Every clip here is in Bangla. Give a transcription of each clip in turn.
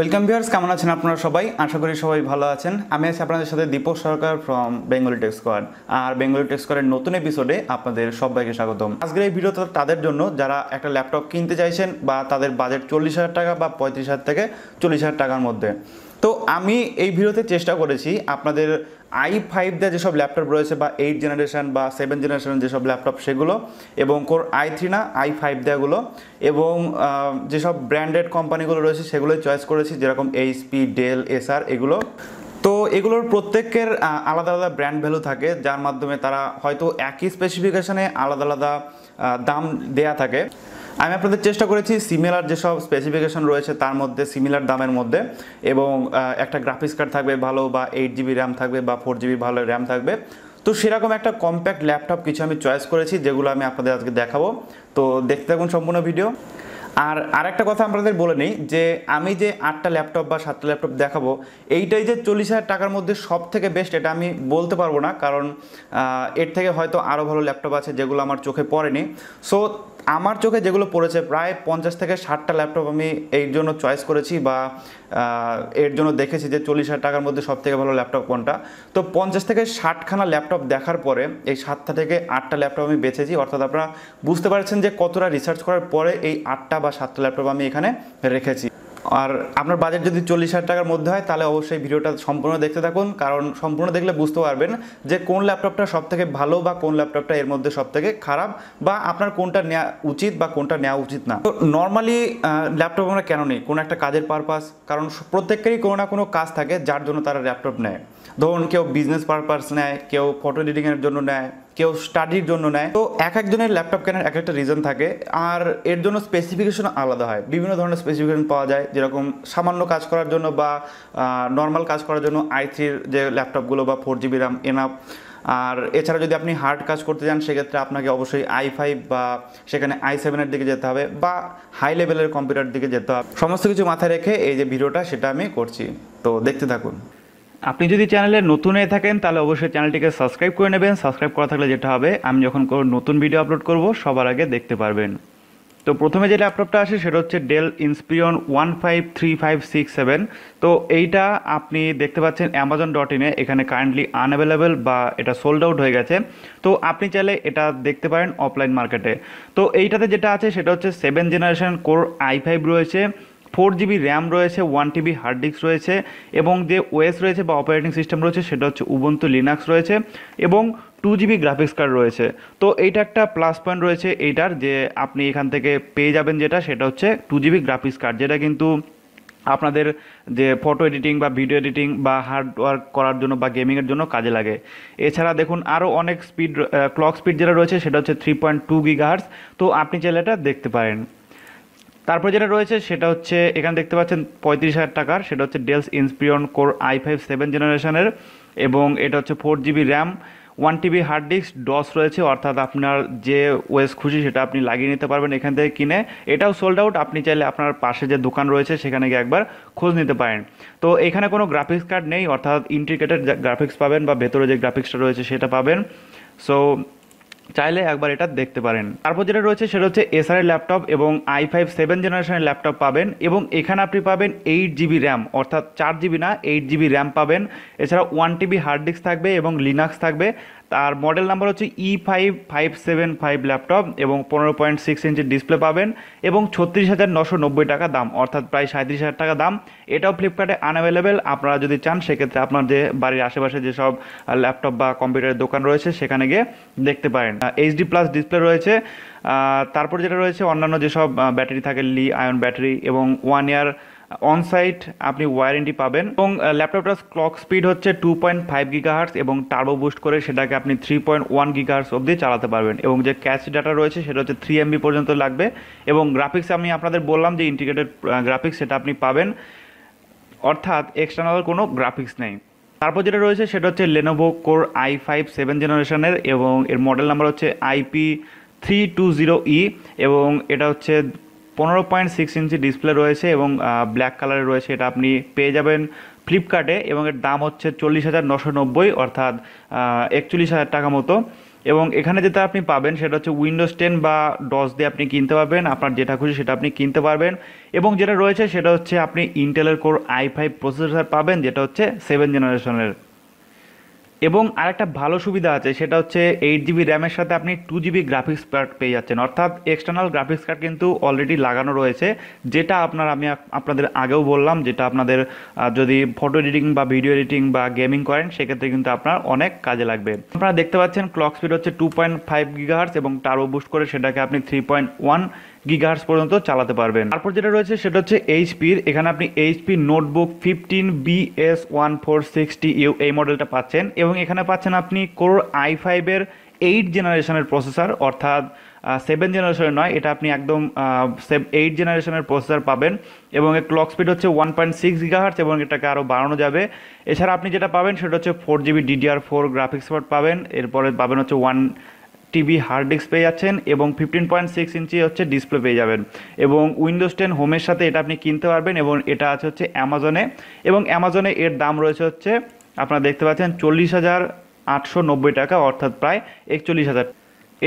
ওয়েলকাম ভিউয়ার্স কেমন আছেন আপনারা সবাই? আশা করি সবাই ভালো আছেন। আমি আছি আপনাদের সাথে Deepak Sarkar from Bengali tech squad R Bengali take স্কোয়াডের নতুন এপিসোডে আপনাদের সবাইকে স্বাগতম। আজকের এই ভিডিওটা তাদের জন্য, যারা একটা ল্যাপটপ কিনতে চাইছেন বা তাদের বাজেট চল্লিশ হাজার টাকা বা পঁয়ত্রিশ হাজার থেকে চল্লিশ হাজার টাকার মধ্যে। তো আমি এই ভিডিওতে চেষ্টা করেছি আপনাদের আই ফাইভ দিয়ে যেসব ল্যাপটপ রয়েছে বা এইট জেনারেশন বা সেভেন জেনারেশন যেসব ল্যাপটপ, সেগুলো এবং কোর আই থ্রি না, আই ফাইভ দেওয়াগুলো এবং যেসব ব্র্যান্ডেড কোম্পানিগুলো রয়েছে সেগুলোই চয়েস করেছি, যেরকম এইচপি, ডেল, এসআর এগুলো। তো এগুলোর প্রত্যেকের আলাদা আলাদা ব্র্যান্ড ভ্যালু থাকে, যার মাধ্যমে তারা হয়তো একই স্পেসিফিকেশানে আলাদা আলাদা দাম দেয়া থাকে। আমি আপনাদের চেষ্টা করেছি সিমিলার যেসব স্পেসিফিকেশন রয়েছে তার মধ্যে সিমিলার দামের মধ্যে এবং একটা গ্রাফিক্স কার্ড থাকবে ভালো বা এইট জিবি র্যাম থাকবে বা ফোর জিবি ভালো র্যাম থাকবে। তো সেরকম একটা কম্প্যাক্ট ল্যাপটপ কিছু আমি চয়েস করেছি যেগুলো আমি আপনাদের আজকে দেখাবো। তো দেখতে থাকুন সম্পূর্ণ ভিডিও আর আরেকটা কথা আপনাদের বলে নিই যে আমি যে আটটা ল্যাপটপ বা সাতটা ল্যাপটপ দেখাবো, এইটাই যে চল্লিশ হাজার টাকার মধ্যে সব থেকে বেস্ট এটা আমি বলতে পারব না কারণ এর থেকে হয়তো আরও ভালো ল্যাপটপ আছে যেগুলো আমার চোখে পড়েনি। সো আমার চোখে যেগুলো পড়েছে, প্রায় পঞ্চাশ থেকে ষাটটা ল্যাপটপ আমি এর জন্য চয়েস করেছি বা এর জন্য দেখেছি যে চল্লিশ হাজার টাকার মধ্যে সব থেকে ভালো ল্যাপটপ কোনটা। তো পঞ্চাশ থেকে ষাটখানা ল্যাপটপ দেখার পরে, এই সাতটা থেকে আটটা ল্যাপটপ আমি বেছেছি। অর্থাৎ আপনারা বুঝতে পারছেন যে কতটা রিসার্চ করার পরে এই আটটা বা সাতটা ল্যাপটপ আমি এখানে রেখেছি। আর আপনার বাজেট যদি চল্লিশ হাজার টাকার মধ্যে হয়, তাহলে অবশ্যই ভিডিওটা সম্পূর্ণ দেখতে থাকুন। কারণ সম্পূর্ণ দেখলে বুঝতে পারবেন যে কোন ল্যাপটপটা সব থেকে ভালো বা কোন ল্যাপটপটা এর মধ্যে সব থেকে খারাপ বা আপনার কোনটা নেওয়া উচিত বা কোনটা নেওয়া উচিত না। তো নর্মালি ল্যাপটপ আমরা কেন নেই? কোনো একটা কাজের পারপাস কারণ প্রত্যেকেরই কোনো না কোনো কাজ থাকে যার জন্য তারা ল্যাপটপ নেয়। ধরুন কেউ বিজনেস পারপাস নেয়, কেউ ফটো এডিটিংয়ের জন্য নেয় কেউ স্টাডির জন্য নেয়। তো এক একজনের ল্যাপটপ কেনার এক একটা রিজন থাকে, আর এর জন্য স্পেসিফিকেশন আলাদা হয়। বিভিন্ন ধরনের স্পেসিফিকেশন পাওয়া যায়, যেরকম সামান্য কাজ করার জন্য বা নর্মাল কাজ করার জন্য আই থ্রির যে ল্যাপটপগুলো বা ফোর জিবি র্যাম এনাফ আর এছাড়া যদি আপনি হার্ড কাজ করতে যান সেক্ষেত্রে আপনাকে অবশ্যই আই ফাইভ বা সেখানে আই সেভেনের দিকে যেতে হবে বা হাই লেভেলের কম্পিউটার দিকে যেতে হবে। সমস্ত কিছু মাথায় রেখে এই যে ভিডিওটা সেটা আমি করছি। তো দেখতে থাকুন। আপনি যদি চ্যানেলে নতুন হয়ে থাকেন, তাহলে অবশ্যই চ্যানেলটিকে সাবস্ক্রাইব করে নেবেন। সাবস্ক্রাইব করা থাকলে যেটা হবে, আমি যখন কোনো নতুন ভিডিও আপলোড করব, সবার আগে দেখতে পারবেন। তো প্রথমে যে ল্যাপটপটা আসে, সেটা হচ্ছে Dell Inspiron one five three five six seven তো এইটা আপনি দেখতে পাচ্ছেন অ্যামাজন ডট ইনে এখানে কারেন্টলি আনঅ্যাভেলেবেল বা এটা সোল্ড আউট হয়ে গেছে। তো আপনি চাইলে এটা দেখতে পারেন অফলাইন মার্কেটে তো এইটাতে যেটা আছে, সেটা হচ্ছে seven generation core I five রয়েছে। ফোর জিবি র্যাম রয়েছে, ওয়ান টিবি হার্ড ডিস্ক রয়েছে এবং যে ওএস রয়েছে বা অপারেটিং সিস্টেম রয়েছে সেটা হচ্ছে উবন্তু লিনাক্স রয়েছে এবং টু জিবি গ্রাফিক্স কার্ড রয়েছে। তো এইটা একটা প্লাস পয়েন্ট রয়েছে এইটার যে আপনি এখান থেকে পেয়ে যাবেন যেটা, সেটা হচ্ছে টু জিবি গ্রাফিক্স কার্ড, যেটা কিন্তু আপনাদের যে ফটো এডিটিং বা ভিডিও এডিটিং বা হার্ড ওয়ার্ক করার জন্য বা গেমিংয়ের জন্য কাজে লাগে। এছাড়া দেখুন আরও অনেক স্পিড ক্লক স্পিড যেটা রয়েছে সেটা হচ্ছে থ্রি পয়েন্ট টু গিগাহার্স তো আপনি চাইলে এটা দেখতে পারেন। তারপর যেটা রয়েছে, সেটা হচ্ছে, এখানে দেখতে পাচ্ছেন পঁয়ত্রিশ হাজার টাকার, সেটা হচ্ছে Dell's Inspiron core I five seven জেনারেশনের এবং এটা হচ্ছে four GB RAM one TB hard disk DOS রয়েছে, অর্থাৎ আপনার যে ওয়েস খুশি সেটা আপনি লাগিয়ে নিতে পারবেন এখান থেকে কিনে। এটাও সোল্ড আউট আপনি চাইলে আপনার পাশে যে দোকান রয়েছে, সেখানে গিয়ে একবার খোঁজ নিতে পারেন। তো এখানে কোনো গ্রাফিক্স কার্ড নেই, অর্থাৎ ইন্টিগ্রেটেড গ্রাফিক্স পাবেন বা ভেতরে যে গ্রাফিক্সটা রয়েছে, সেটা পাবেন। সো চাইলে একবার এটা দেখতে পারেন। তারপর যেটা রয়েছে সেটা হচ্ছে এসআর ল্যাপটপ এবং আই ফাইভ সেভেন জেনারেশনের ল্যাপটপ পাবেন এবং এখানে আপনি পাবেন এইট জিবি র্যাম অর্থাৎ চার জিবি না এইট জিবি র্যাম পাবেন। এছাড়া ওয়ান টিবি হার্ড ডিস্ক থাকবে এবং লিনাক্স থাকবে। তার মডেল নাম্বার হচ্ছে E five five seven five laptop এবং পনেরো পয়েন্ট সিক্স ইঞ্চি ডিসপ্লে পাবেন এবং ছত্রিশ হাজার নশো নব্বই টাকা দাম, অর্থাৎ প্রায় সাঁত্রিশ হাজার টাকা দাম। এটাও ফ্লিপকার্টে আনঅ্যাভেলেবেল আপনারা যদি চান, সেক্ষেত্রে আপনার যে বাড়ির আশেপাশে যেসব ল্যাপটপ বা কম্পিউটারের দোকান রয়েছে, সেখানে গিয়ে দেখতে পারেন। এইচডি প্লাস ডিসপ্লে রয়েছে। তারপর যেটা রয়েছে, অন্যান্য যেসব ব্যাটারি থাকে লি আয়ন ব্যাটারি এবং ওয়ান ইয়ার অনসাইট আপনি ওয়ারেন্টি পাবেন এবং ল্যাপটপটার ক্লক স্পিড হচ্ছে টু পয়েন্ট ফাইভ গিগাহার্স এবং টার্বো বুস্ট করে সেটাকে আপনি থ্রি পয়েন্ট ওয়ান গিগাহার্স অবধি চালাতে পারবেন এবং যে ক্যাশ ডাটা রয়েছে সেটা হচ্ছে থ্রি এমবি পর্যন্ত লাগবে এবং গ্রাফিক্স আমি আপনাদের বললাম যে ইন্টিগ্রেটেড গ্রাফিক্স সেটা আপনি পাবেন। অর্থাৎ এক্সটার্নাল কোনো গ্রাফিক্স নেই। তারপর যেটা রয়েছে সেটা হচ্ছে Lenovo core I five seven জেনারেশনের এবং এর মডেল নাম্বার হচ্ছে IP three two zero E এবং এটা হচ্ছে পনেরো পয়েন্ট সিক্স ইঞ্চি ডিসপ্লে রয়েছে এবং ব্ল্যাক কালারে রয়েছে। এটা আপনি পেয়ে যাবেন ফ্লিপকার্টে এবং এর দাম হচ্ছে চল্লিশ হাজার নশো নব্বই, অর্থাৎ একচল্লিশ হাজার টাকা মতো। এবং এখানে যেটা আপনি পাবেন সেটা হচ্ছে উইন্ডোজ টেন বা ডস দিয়ে আপনি কিনতে পারবেন। আপনার যেটা খুশি সেটা আপনি কিনতে পারবেন। এবং যেটা রয়েছে সেটা হচ্ছে আপনি ইন্টেলের কোর আই ফাইভ প্রসেসর পাবেন, যেটা হচ্ছে সেভেন জেনারেশনের এবং আরেকটা ভালো সুবিধা আছে, সেটা হচ্ছে এইট জিবি র্যামের সাথে আপনি টু জিবি গ্রাফিক্স কার্ড পেয়ে যাচ্ছেন। অর্থাৎ এক্সটার্নাল গ্রাফিক্স কার্ড কিন্তু অলরেডি লাগানো রয়েছে, যেটা আপনার আমি আপনাদের আগেও বললাম, যেটা আপনাদের যদি ফটো এডিটিং বা ভিডিও এডিটিং বা গেমিং করেন, সেক্ষেত্রে কিন্তু আপনার অনেক কাজে লাগবে। আপনারা দেখতে পাচ্ছেন ক্লক স্পিড হচ্ছে টু পয়েন্ট ফাইভ গিগাহার্স এবং টার্বো বুস্ট করে সেটাকে আপনি থ্রি পয়েন্ট ওয়ান গিগাহার্স পর্যন্ত চালাতে পারবেন। তারপর যেটা রয়েছে সেটা হচ্ছে এইচপির এখানে আপনি HP notebook fifteen BS one four sixty U এই মডেলটা পাচ্ছেন এবং এখানে পাচ্ছেন আপনি কোর আই ফাইভের এইট জেনারেশনের প্রসেসর অর্থাৎ সেভেন জেনারেশনের নয়, এটা আপনি একদম এইট জেনারেশনের প্রসেসর পাবেন এবং এর ক্লক স্পিড হচ্ছে ওয়ান পয়েন্ট সিক্স গিগাহার্স এবং এটাকে আরও বাড়ানো যাবে। এছাড়া আপনি যেটা পাবেন সেটা হচ্ছে four GB DDR four graphics পাবেন, এরপরে পাবেন হচ্ছে ওয়ান টিভি হার্ড ডিস্ক পেয়ে যাচ্ছেন এবং ফিফটিন পয়েন্ট সিক্স ইঞ্চি হচ্ছে ডিসপ্লে পেয়ে যাবেন। এবং উইন্ডোজ টেন হোমের সাথে এটা আপনি কিনতে পারবেন এবং এটা আছে হচ্ছে অ্যামাজনে এবং অ্যামাজনে এর দাম রয়েছে হচ্ছে, আপনারা দেখতে পাচ্ছেন চল্লিশ হাজার আটশো নব্বই টাকা, অর্থাৎ প্রায় একচল্লিশ হাজার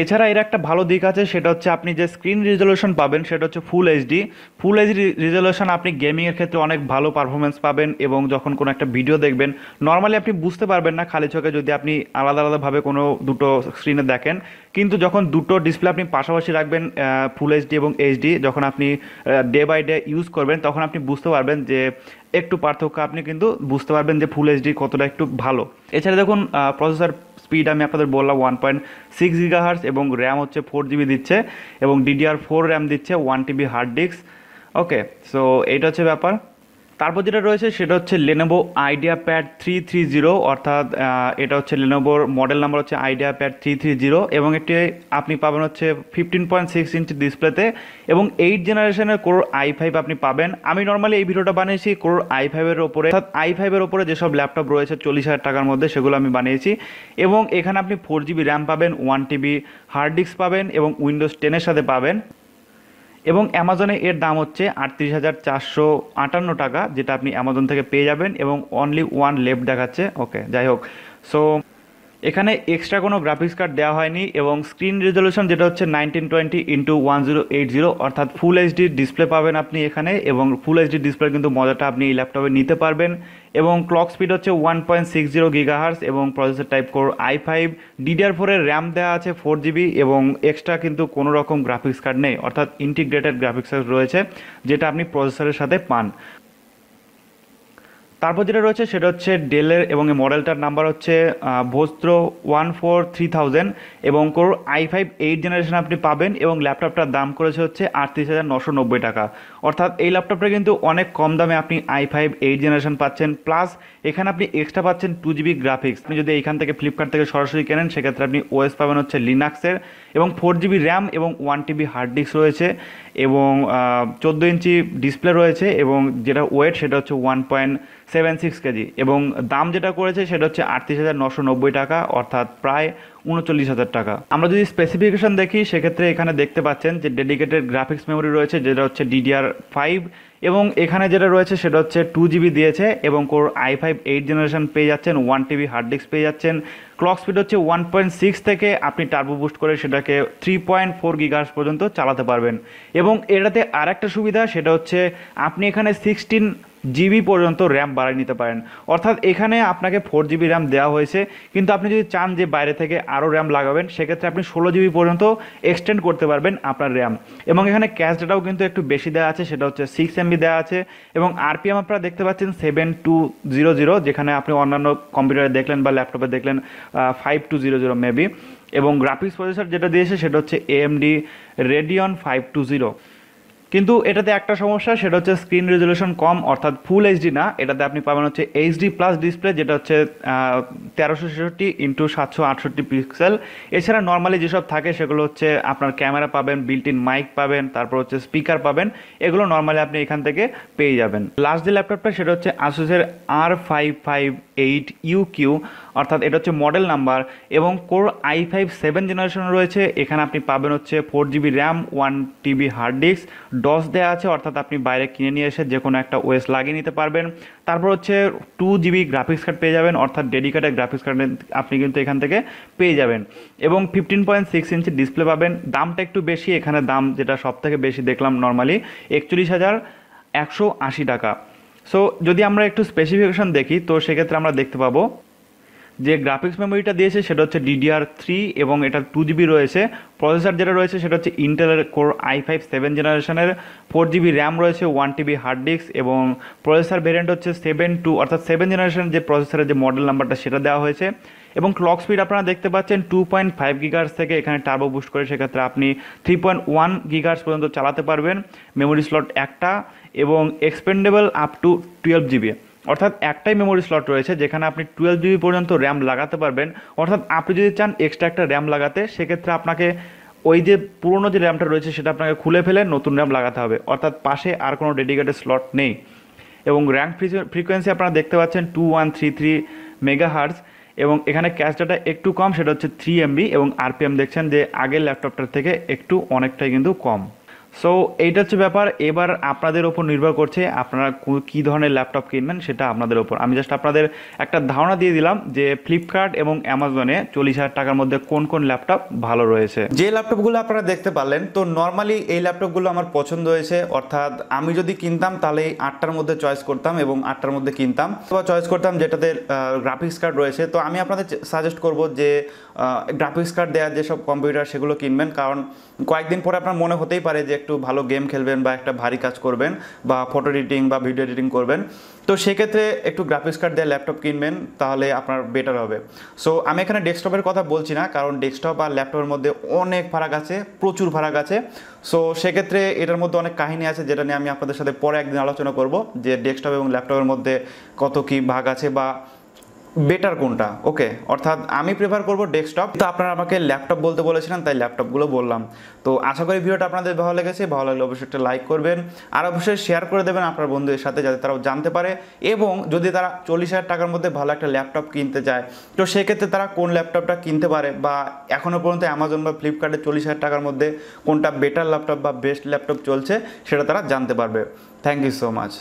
এছাড়া এর একটা ভালো দিক আছে, সেটা হচ্ছে আপনি যে স্ক্রিন রেজলিউশন পাবেন, সেটা হচ্ছে full HD full HD resolution আপনি গেমিংয়ের ক্ষেত্রে অনেক ভালো পারফরমেন্স পাবেন এবং যখন কোনো একটা ভিডিও দেখবেন নর্মালি আপনি বুঝতে পারবেন না খালি চোখে যদি আপনি আলাদা আলাদাভাবে কোনো দুটো স্ক্রিনে দেখেন। কিন্তু যখন দুটো ডিসপ্লে আপনি পাশাপাশি রাখবেন ফুল এইচডি এবং এইচডি যখন আপনি ডে বাই ডে ইউজ করবেন, তখন আপনি বুঝতে পারবেন যে একটু পার্থক্য আপনি কিন্তু বুঝতে পারবেন যে ফুল এইচডি কতটা একটু ভালো। এছাড়া দেখুন প্রসেসর স্পিড আমি আপনাদের বললাম ওয়ান পয়েন্ট সিক্স গিগাহার্স এবং র্যাম হচ্ছে ফোর জিবি দিচ্ছে এবং ডিডিআর ফোর র্যাম দিচ্ছে one TB hard disk okay so এইটা হচ্ছে ব্যাপার। তারপর যেটা রয়েছে সেটা হচ্ছে Lenovo IdeaPad three three zero অর্থাৎ এটা হচ্ছে লেনোভোর মডেল নাম্বার হচ্ছে IdeaPad three three zero এবং এটি আপনি পাবেন হচ্ছে ফিফটিন পয়েন্ট সিক্স ইঞ্চি ডিসপ্লেতে এবং এইট জেনারেশনের কোর আই ফাইভ আপনি পাবেন। আমি নর্মালি এই ভিডিওটা বানিয়েছি কোর আই ফাইভের ওপরে। অর্থাৎ আই ফাইভের ওপরে যেসব ল্যাপটপ রয়েছে চল্লিশ হাজার টাকার মধ্যে সেগুলো আমি বানিয়েছি এবং এখানে আপনি ফোর জিবি র্যাম পাবেন ওয়ান টিবি হার্ড ডিস্ক পাবেন এবং উইন্ডোজ টেনের সাথে পাবেন। এবং অ্যামাজনে এর দাম হচ্ছে আটত্রিশ হাজার চারশো আটান্ন টাকা, যেটা আপনি অ্যামাজন থেকে পেয়ে যাবেন এবং অনলি ওয়ান লেফট দেখাচ্ছে। ওকে যাই হোক। সো এখানে এক্সট্রা কোনো গ্রাফিক্স কার্ড দেওয়া হয়নি এবং স্ক্রিন রেজলিউশন যেটা হচ্ছে nineteen twenty into one zero eight zero অর্থাৎ ফুল এইচডি ডিসপ্লে পাবেন আপনি এখানে এবং ফুল এইচডি ডিসপ্লে কিন্তু মজাটা আপনি এই ল্যাপটপে নিতে পারবেন এবং ক্লক স্পিড হচ্ছে one point six zero gigahertz এবং processor type core I five DDR ফোরের র্যাম দেওয়া আছে ফোর জিবি এবং এক্সট্রা কিন্তু কোনো রকম গ্রাফিক্স কার্ড নেই অর্থাৎ ইন্টিগ্রেটেড গ্রাফিক্স কার্ড রয়েছে যেটা আপনি প্রসেসরের সাথে পান। তারপর যেটা রয়েছে সেটা হচ্ছে ডেলের এবং এই মডেলটার নাম্বার হচ্ছে Vostro one four three thousand এবং core I five eight generation আপনি পাবেন এবং ল্যাপটপটার দাম করেছে হচ্ছে আটত্রিশ হাজার নশো নব্বই টাকা। অর্থাৎ এই ল্যাপটপটা কিন্তু অনেক কম দামে আপনি আই ফাইভ এইট জেনারেশন পাচ্ছেন প্লাস এখানে আপনি এক্সট্রা পাচ্ছেন টু জিবি গ্রাফিক্স আপনি যদি এইখান থেকে ফ্লিপকার্ট থেকে সরাসরি কেনেন, সেক্ষেত্রে আপনি ওএস পাবেন হচ্ছে লিনাক্সের এবং ফোর জিবি র্যাম এবং ওয়ান টিবি হার্ড ডিস্ক রয়েছে এবং চোদ্দ ইঞ্চি ডিসপ্লে রয়েছে এবং যেটা ওয়েট সেটা হচ্ছে one point seven six KG এবং দাম যেটা করেছে সেটা হচ্ছে আটত্রিশ হাজার নশো নব্বই টাকা, অর্থাৎ প্রায় উনচল্লিশ হাজার টাকা। আমরা যদি স্পেসিফিকেশন দেখি, সেক্ষেত্রে এখানে দেখতে পাচ্ছেন যে ডেডিকেটেড গ্রাফিক্স মেমোরি রয়েছে, যেটা হচ্ছে ডিডিআর ফাইভ এবং এখানে যেটা রয়েছে সেটা হচ্ছে টু জিবি দিয়েছে, এবং core I five eight generation পেয়ে যাচ্ছেন ওয়ান টিবি হার্ড ডিস্ক পেয়ে যাচ্ছেন। ক্লক স্পিড হচ্ছে ওয়ান পয়েন্ট সিক্স থেকে আপনি টার্বো বুস্ট করে সেটাকে থ্রি পয়েন্ট ফোর গিগার্স পর্যন্ত চালাতে পারবেন। এবং এটাতে আর একটা সুবিধা, সেটা হচ্ছে আপনি এখানে সিক্সটিন জিবি পর্যন্ত র্যাম বাড়িয়ে নিতে পারেন। অর্থাৎ এখানে আপনাকে ফোর জিবি র্যাম দেওয়া হয়েছে, কিন্তু আপনি যদি চান যে বাইরে থেকে আরও র্যাম লাগাবেন, সেক্ষেত্রে আপনি ষোলো জিবি পর্যন্ত এক্সটেন্ড করতে পারবেন আপনার র্যাম এবং এখানে ক্যাশ ডেটাও কিন্তু একটু বেশি দেওয়া আছে, সেটা হচ্ছে সিক্স এমবি দেওয়া আছে, এবং আরপিএম আপনারা দেখতে পাচ্ছেন সেভেন টু জিরো জিরো যেখানে আপনি অন্যান্য কম্পিউটারে দেখলেন বা ল্যাপটপে দেখলেন five two zero zero maybe এবং গ্রাফিক্স প্রসেসর যেটা দিয়েছে, সেটা হচ্ছে AMD Radeon five two zero কিন্তু এটাতে একটা সমস্যা, সেটা হচ্ছে স্ক্রিন রেজলিউশন কম, অর্থাৎ ফুল এইচডি না, এটাতে আপনি পাবেন হচ্ছে এইচডি প্লাস ডিসপ্লে যেটা হচ্ছে তেরোশো ছেষট্টি ইন্টু সাতশো আটষট্টি পিক্সেল এছাড়া নর্মালি যেসব থাকে, সেগুলো হচ্ছে আপনার ক্যামেরা পাবেন বিল্ট ইন মাইক পাবেন, তারপর হচ্ছে স্পিকার পাবেন, এগুলো নর্মালি আপনি এখান থেকে পেয়ে যাবেন। লাস্ট যে ল্যাপটপটা সেটা হচ্ছে আসুসের R five five eight U Q অর্থাৎ এটা হচ্ছে মডেল নাম্বার এবং core I five seven generation রয়েছে। এখানে আপনি পাবেন হচ্ছে four GB RAM one TB hard disk DOS দেওয়া আছে, অর্থাৎ আপনি বাইরে কিনে নিয়ে এসে যে কোনো একটা ওয়েস লাগিয়ে নিতে পারবেন। তারপর হচ্ছে টু জিবি গ্রাফিক্স কার্ড পেয়ে যাবেন, অর্থাৎ ডেডিকেটেড গ্রাফিক্স কার্ড আপনি কিন্তু এখান থেকে পেয়ে যাবেন। এবং fifteen point six inch display পাবেন। দামটা একটু বেশি, এখানে দাম যেটা সব থেকে বেশি দেখলাম নর্মালি একচল্লিশ হাজার একশো আশি টাকা। সো যদি আমরা একটু স্পেসিফিকেশন দেখি, তো সেক্ষেত্রে আমরা দেখতে পাবো যে গ্রাফিক্স মেমোরিটা দিয়েছে সেটা হচ্ছে ডিডিআর থ্রি এবং এটা টু জিবি রয়েছে। প্রসেসর যেটা রয়েছে সেটা হচ্ছে ইন্টেলের কোর আই ফাইভ সেভেন জেনারেশনের ফোর জিবি র্যাম রয়েছে ওয়ান টিবি হার্ড ডিস্ক এবং প্রসেসর ভেরিয়েন্ট হচ্ছে সেভেন টু অর্থাৎ সেভেন জেনারেশন যে প্রসেসরের যে মডেল নাম্বারটা সেটা দেওয়া হয়েছে। এবং ক্লক স্পিড আপনারা দেখতে পাচ্ছেন টু পয়েন্ট ফাইভ গিগার্স থেকে এখানে টার্বো বুস্ট করে, সেক্ষেত্রে আপনি থ্রি পয়েন্ট ওয়ান গিগার্স পর্যন্ত চালাতে পারবেন। মেমোরি স্লট একটা এবং expandable up to twelve GB অর্থাৎ একটাই মেমোরি স্লট রয়েছে যেখানে আপনি টুয়েলভ জিবি পর্যন্ত র্যাম লাগাতে পারবেন। অর্থাৎ আপনি যদি চান এক্সট্রা একটা র্যাম লাগাতে, সেক্ষেত্রে আপনাকে ওই যে পুরনো যে র্যামটা রয়েছে সেটা আপনাকে খুলে ফেলে নতুন র্যাম লাগাতে হবে। অর্থাৎ পাশে আর কোনো ডেডিকেটেড স্লট নেই। এবং র্যাঙ্ক ফ্রিকোয়েন্সি আপনারা দেখতে পাচ্ছেন two one three three megahertz এবং এখানে ক্যাশ ডাটা একটু কম, সেটা হচ্ছে থ্রি এমবি এবং আরপিএম দেখছেন যে আগের ল্যাপটপটার থেকে একটু অনেকটাই কিন্তু কম। সো এইটা হচ্ছে ব্যাপার। এবার আপনাদের ওপর নির্ভর করছে আপনারা কো- ধরনের ল্যাপটপ কিনবেন সেটা আপনাদের ওপর। আমি জাস্ট আপনাদের একটা ধারণা দিয়ে দিলাম যে ফ্লিপকার্ট এবং অ্যামাজনে চল্লিশ হাজার টাকার মধ্যে কোন কোন ল্যাপটপ ভালো রয়েছে। যে ল্যাপটপগুলো আপনারা দেখতে পারলেন, তো নর্মালি এই ল্যাপটপগুলো আমার পছন্দ হয়েছে। অর্থাৎ আমি যদি কিনতাম তাহলে এই আটটার মধ্যে চয়েস করতাম এবং আটটার মধ্যে কিনতাম। বা চয়েস করতাম যেটাতে গ্রাফিক্স কার্ড রয়েছে। তো আমি আপনাদের সাজেস্ট করব যে গ্রাফিক্স কার্ড দেওয়ার যেসব কম্পিউটার সেগুলো কিনবেন। কারণ কয়েকদিন পরে আপনার মনে হতেই পারে যে একটু ভালো গেম খেলবেন বা একটা ভারী কাজ করবেন বা ফটো এডিটিং বা ভিডিও এডিটিং করবেন। তো সেক্ষেত্রে একটু গ্রাফিক্স কার্ড দিয়ে ল্যাপটপ কিনবেন, তাহলে আপনার বেটার হবে। সো আমি এখানে ডেস্কটপের কথা বলছি না, কারণ ডেস্কটপ আর ল্যাপটপের মধ্যে অনেক ফারাক আছে, প্রচুর ফারাক আছে। সো সেক্ষেত্রে এটার মধ্যে অনেক কাহিনী আছে যেটা নিয়ে আমি আপনাদের সাথে পরে একদিন আলোচনা করব, যে ডেস্কটপ এবং ল্যাপটপের মধ্যে কত কি ভাগ আছে বা বেটার কোনটা? ওকে অর্থাৎ আমি প্রেফার করব ডেস্কটপ তো আপনারা আমাকে ল্যাপটপ বলতে বলেছিলেন, তাই ল্যাপটপগুলো বললাম। তো আশা করি ভিডিওটা আপনাদের ভালো লেগেছে, ভালো লাগলে অবশ্যই একটা লাইক করবেন, আর অবশ্যই শেয়ার করে দেবেন আপনার বন্ধুদের সাথে যাতে তারাও জানতে পারে, এবং যদি তারা চল্লিশ হাজার টাকার মধ্যে ভালো একটা ল্যাপটপ কিনতে চায়, তো সেক্ষেত্রে তারা কোন ল্যাপটপটা কিনতে পারে, বা এখনও পর্যন্ত অ্যামাজন বা ফ্লিপকার্টে চল্লিশ হাজার টাকার মধ্যে কোনটা বেটার ল্যাপটপ বা বেস্ট ল্যাপটপ চলছে, সেটা তারা জানতে পারবে। Thank you so much